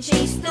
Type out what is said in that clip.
Chase the